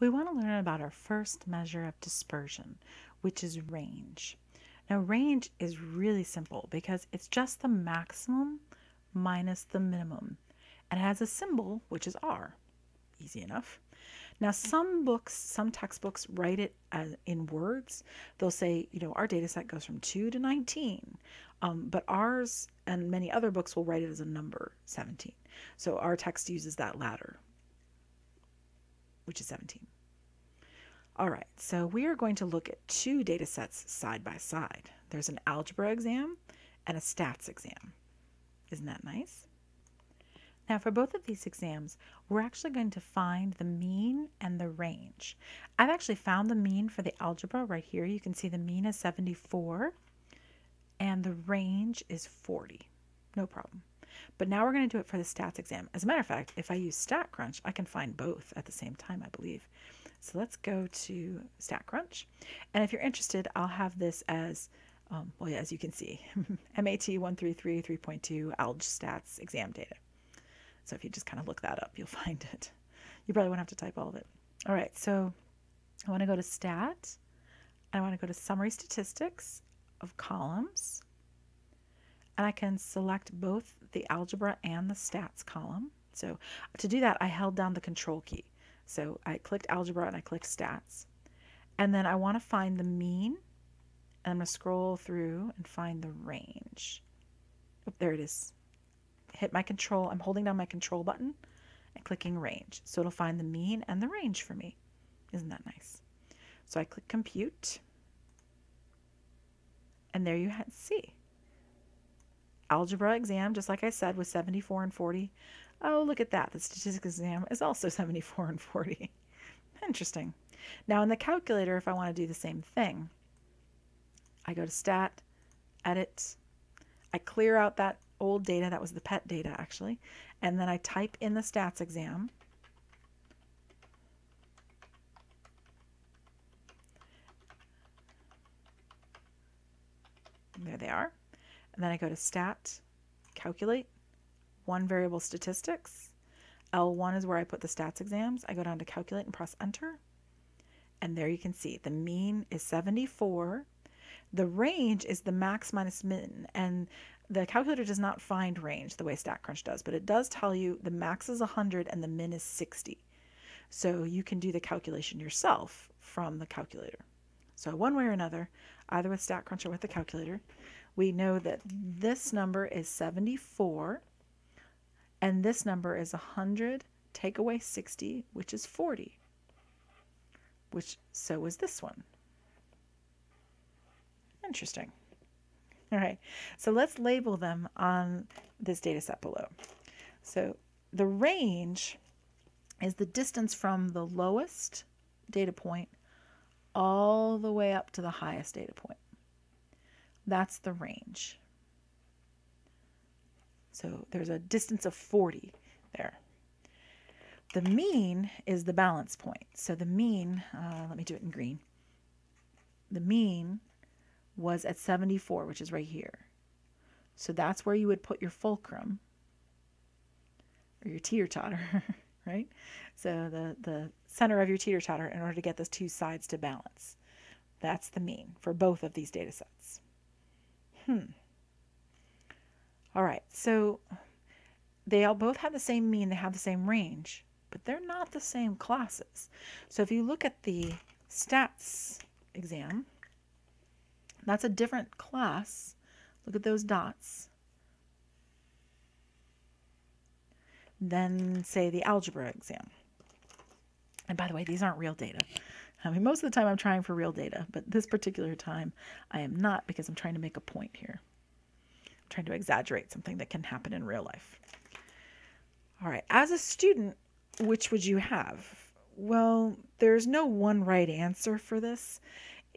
we want to learn about our first measure of dispersion, which is range. Now, range is really simple because it's just the maximum minus the minimum and it has a symbol, which is R. Easy enough. Now, some books, some textbooks write it as in words. They'll say, you know, our data set goes from 2 to 19. Um, but ours and many other books will write it as a number, 17. So our text uses that latter, which is 17. All right, so we are going to look at two data sets side by side. There's an algebra exam and a stats exam. Isn't that nice? Now for both of these exams, we're actually going to find the mean and the range. I've actually found the mean for the algebra right here. You can see the mean is 74 and the range is 40. No problem. But now we're going to do it for the stats exam. As a matter of fact, if I use StatCrunch, I can find both at the same time, I believe. So let's go to StatCrunch. And if you're interested, I'll have this as, um, well, yeah, as you can see, MAT 133 3.2 Alg Stats exam data. So if you just kind of look that up, you'll find it. You probably won't have to type all of it. All right, so I want to go to Stat. I want to go to Summary Statistics of columns. And I can select both the algebra and the stats column. So to do that, I held down the control key. So I clicked algebra and I clicked stats. And then I want to find the mean. And I'm going to scroll through and find the range. Oh, there it is. Hit my control. I'm holding down my control button and clicking range. So it'll find the mean and the range for me. Isn't that nice? So I click compute. And there you see. Algebra exam, just like I said, was 74 and 40. Oh, look at that. The statistics exam is also 74 and 40. Interesting. Now in the calculator, if I want to do the same thing, I go to Stat, Edit, I clear out that old data, that was the pet data actually, and then I type in the stats exam, There they are. And then I go to Stat, Calculate, One Variable Statistics. L1 is where I put the stats exams. I go down to Calculate and press Enter. And there you can see the mean is 74. The range is the max minus min. And the calculator does not find range the way StatCrunch does, but it does tell you the max is 100 and the min is 60. So you can do the calculation yourself from the calculator. So one way or another, either with StatCrunch or with the calculator, we know that this number is 74 and this number is 100 take away 60 which is 40 which so is this one. Interesting. All right so let's label them on this data set below. So the range is the distance from the lowest data point all the way up to the highest data point. That's the range. So there's a distance of 40 there. The mean is the balance point. So the mean, uh, let me do it in green. The mean was at 74, which is right here. So that's where you would put your fulcrum or your teeter-totter, right? So the, the center of your teeter-totter in order to get those two sides to balance. That's the mean for both of these data sets. Hmm. All right, so they all both have the same mean, they have the same range, but they're not the same classes. So if you look at the stats exam, that's a different class. Look at those dots. Then say the algebra exam. And by the way, these aren't real data. I mean, most of the time I'm trying for real data, but this particular time I am not because I'm trying to make a point here. I'm trying to exaggerate something that can happen in real life. All right, as a student, which would you have? Well, there's no one right answer for this.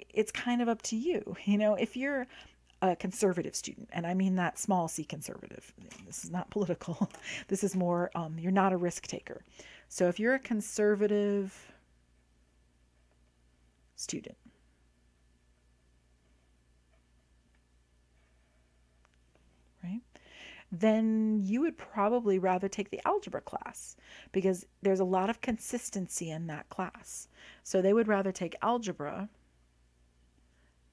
It's kind of up to you. You know, if you're a conservative student, and I mean that small c conservative, this is not political. This is more, um, you're not a risk taker. So if you're a conservative student, right, then you would probably rather take the algebra class because there's a lot of consistency in that class. So they would rather take algebra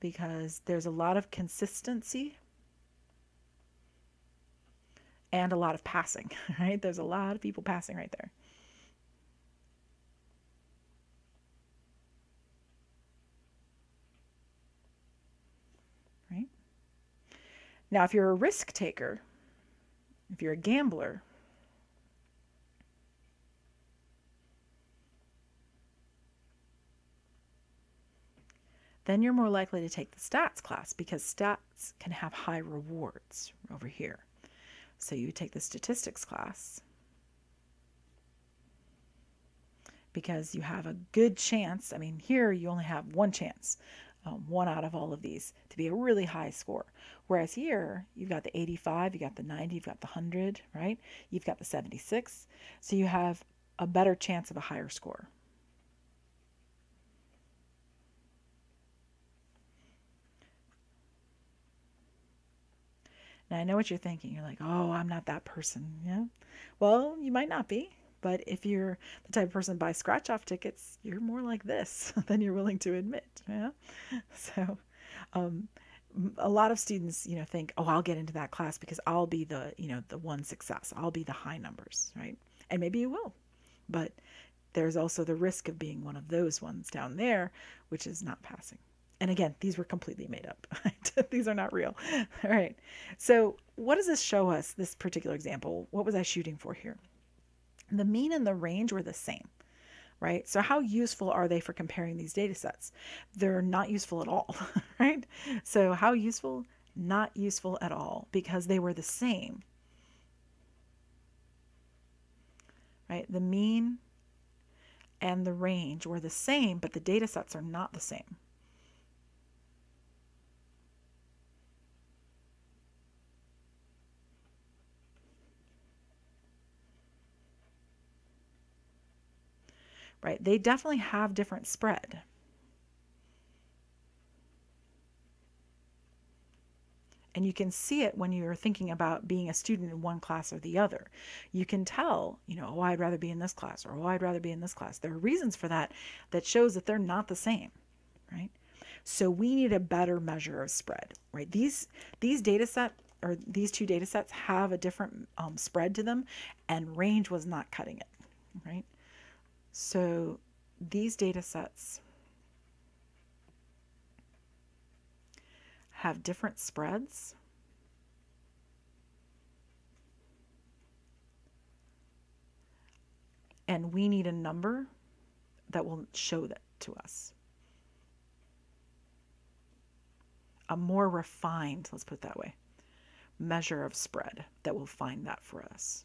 because there's a lot of consistency and a lot of passing, right? There's a lot of people passing right there. Right? Now, if you're a risk taker, if you're a gambler, then you're more likely to take the stats class because stats can have high rewards over here. So you take the statistics class because you have a good chance. I mean, here you only have one chance, um, one out of all of these, to be a really high score. Whereas here, you've got the 85, you've got the 90, you've got the 100, right? You've got the 76. So you have a better chance of a higher score. Now, I know what you're thinking. You're like, oh, I'm not that person. Yeah. Well, you might not be. But if you're the type of person buy scratch off tickets, you're more like this than you're willing to admit. Yeah. So, um, a lot of students, you know, think, oh, I'll get into that class because I'll be the, you know, the one success. I'll be the high numbers, right? And maybe you will. But there's also the risk of being one of those ones down there, which is not passing. And again, these were completely made up. these are not real. All right. So, what does this show us, this particular example? What was I shooting for here? The mean and the range were the same, right? So, how useful are they for comparing these data sets? They're not useful at all, right? So, how useful? Not useful at all because they were the same, right? The mean and the range were the same, but the data sets are not the same. Right? They definitely have different spread. And you can see it when you're thinking about being a student in one class or the other. You can tell, you know, oh, I'd rather be in this class or oh, I'd rather be in this class. There are reasons for that that shows that they're not the same, right? So we need a better measure of spread, right? These these data set or these two data sets have a different um, spread to them, and range was not cutting it, right? So these data sets have different spreads. And we need a number that will show that to us. A more refined, let's put it that way, measure of spread that will find that for us.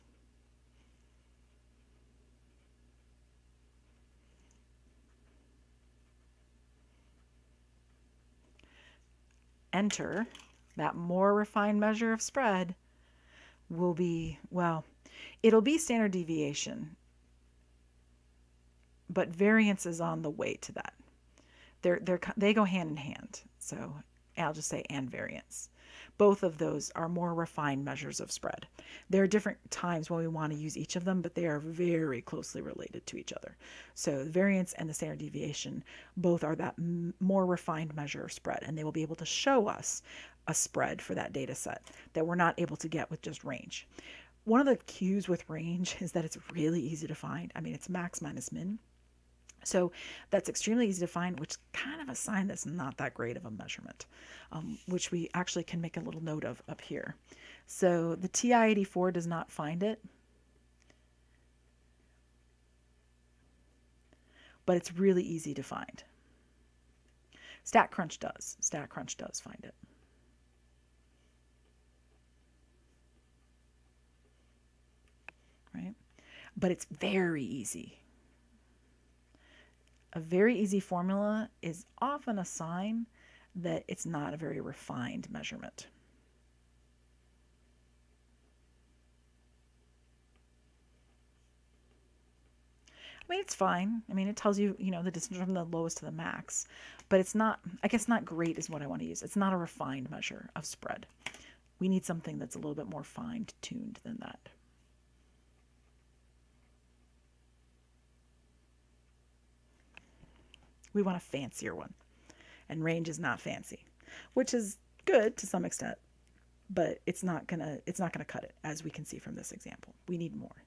Enter, that more refined measure of spread will be, well, it'll be standard deviation, but variance is on the way to that. They're, they're, they go hand in hand. So I'll just say and variance. Both of those are more refined measures of spread. There are different times when we want to use each of them, but they are very closely related to each other. So the variance and the standard deviation both are that more refined measure of spread, and they will be able to show us a spread for that data set that we're not able to get with just range. One of the cues with range is that it's really easy to find. I mean, it's max minus min. So that's extremely easy to find, which kind of a sign that's not that great of a measurement, um, which we actually can make a little note of up here. So the TI-84 does not find it, but it's really easy to find. StatCrunch does. StatCrunch does find it. Right? But it's very easy a very easy formula is often a sign that it's not a very refined measurement. I mean, it's fine. I mean, it tells you, you know, the distance from the lowest to the max, but it's not, I guess, not great is what I want to use. It's not a refined measure of spread. We need something that's a little bit more fine tuned than that. We want a fancier one. And range is not fancy, which is good to some extent, but it's not gonna it's not gonna cut it, as we can see from this example. We need more.